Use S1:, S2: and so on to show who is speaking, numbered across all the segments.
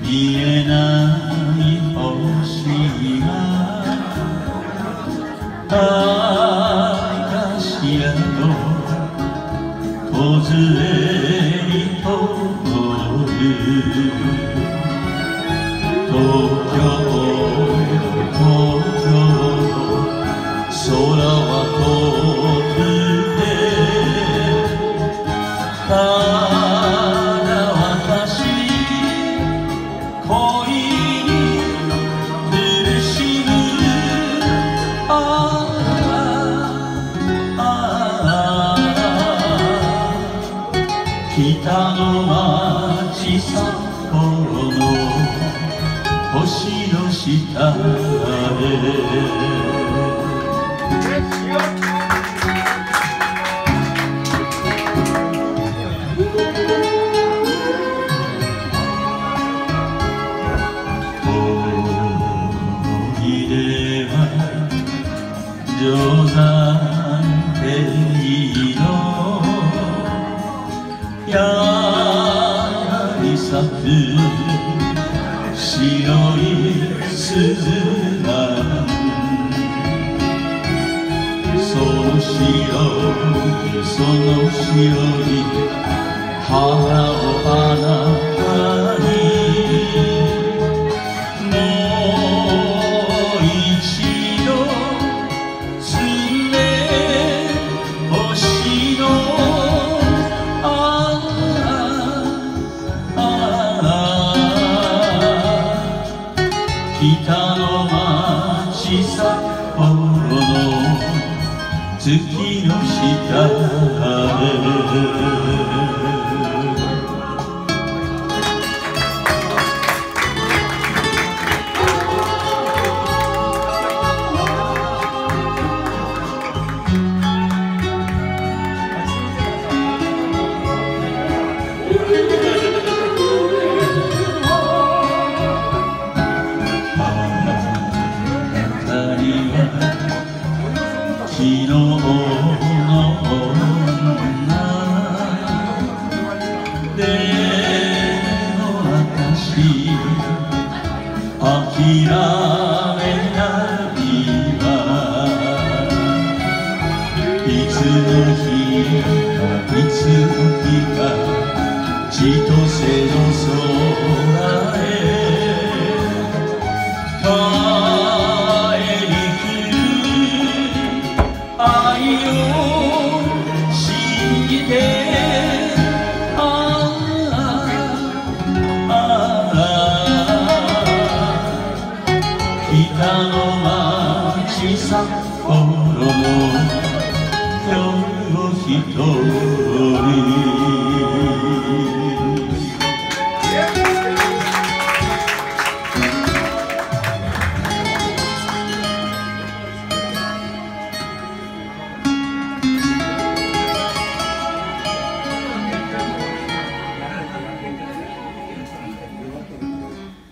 S1: 見えない星が愛かしらと小連れにとる。東京北の町札幌の星の下定山庭の矢に咲く白い鈴蘭その白いその白い花をあな町札幌の月の下。で二昨の女でも私。諦めないわいつの日かいつの日か千歳の空北の街札幌の今日も一人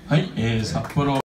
S1: はい、えー、札幌